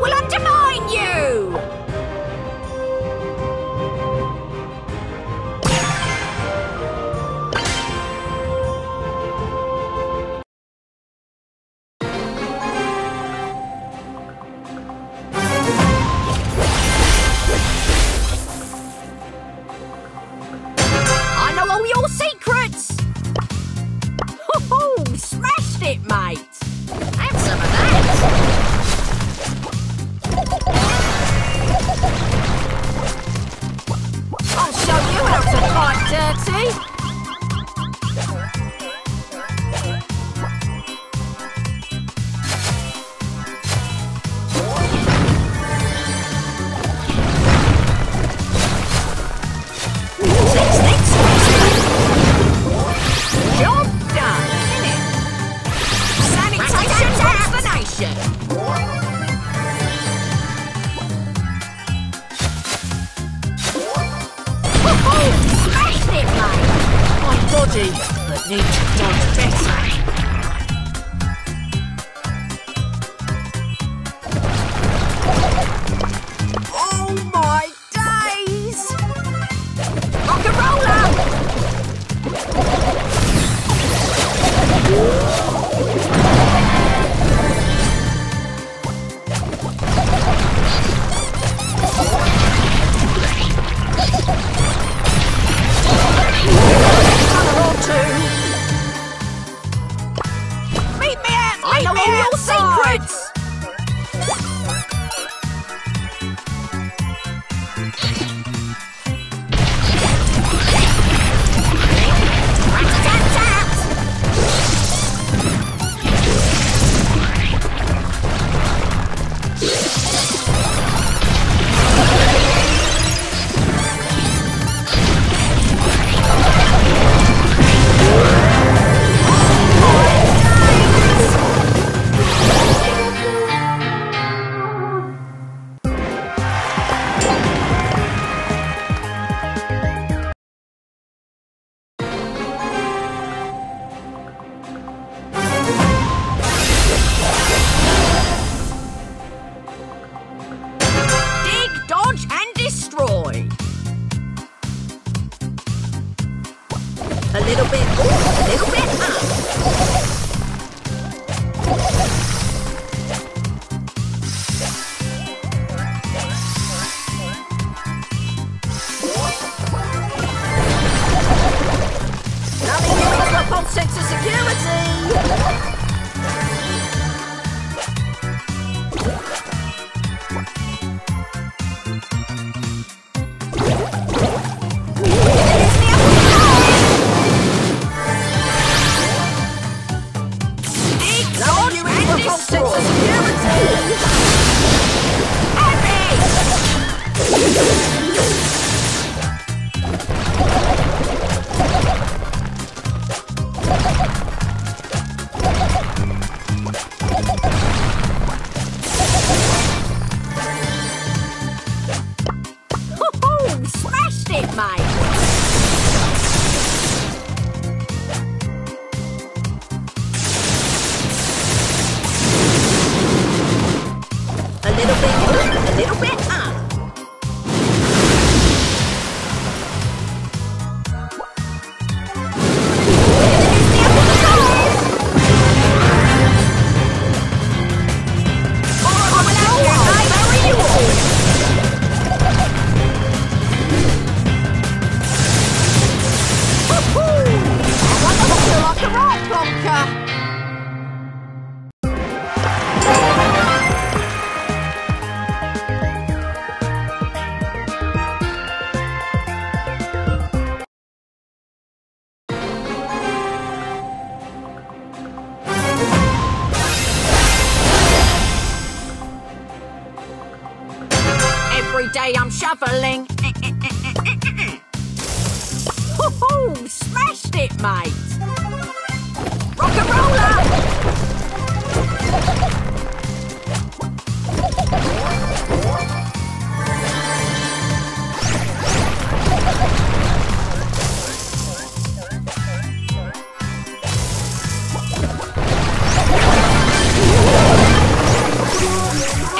Will undermine you! every day I'm shoveling. Woohoo! Smashed it, mate! Rock and roller!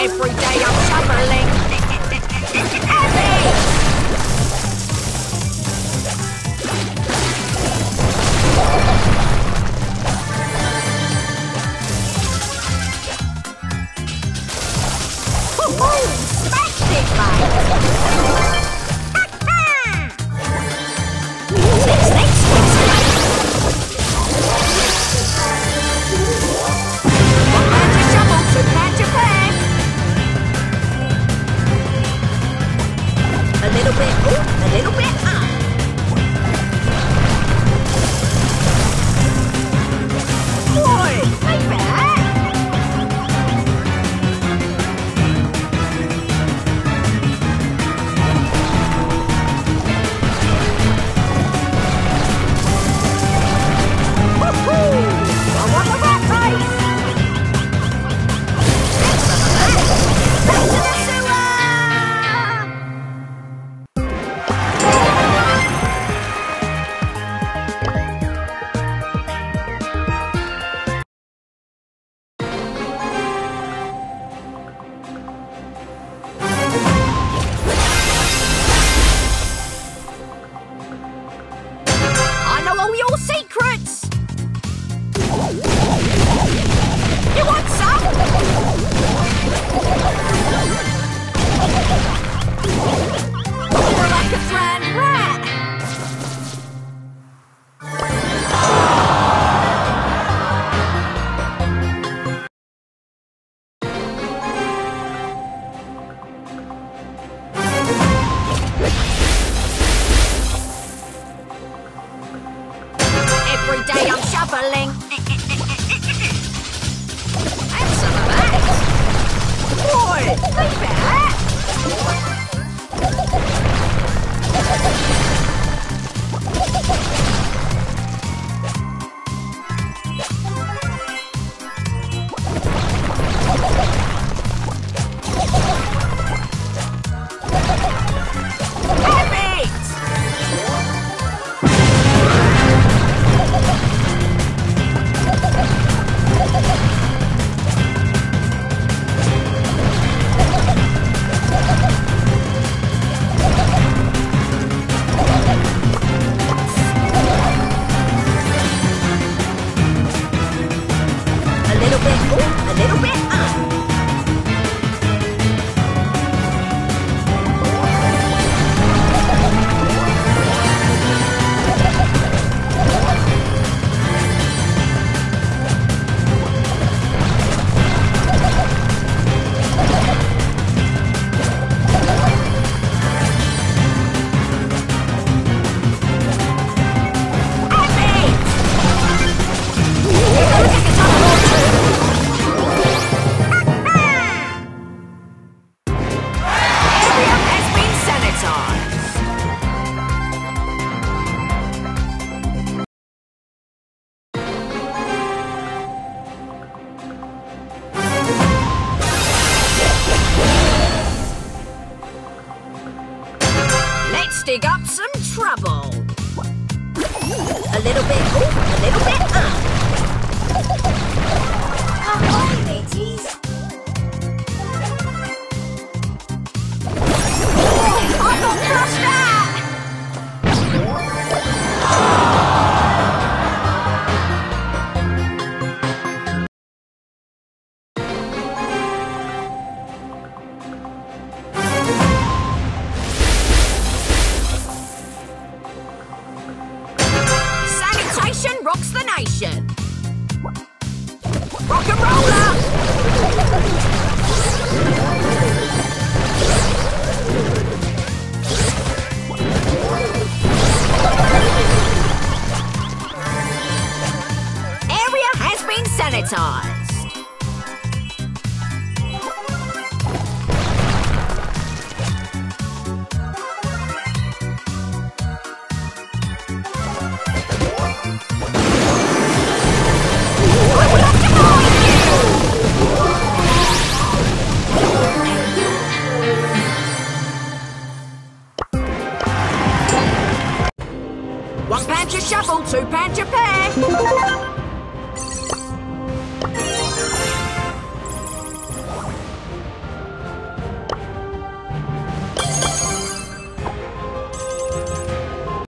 Every day I'm shoveling. Dig up some trouble. A little bit ooh, a little bit Rock and roller! also Pan Japan.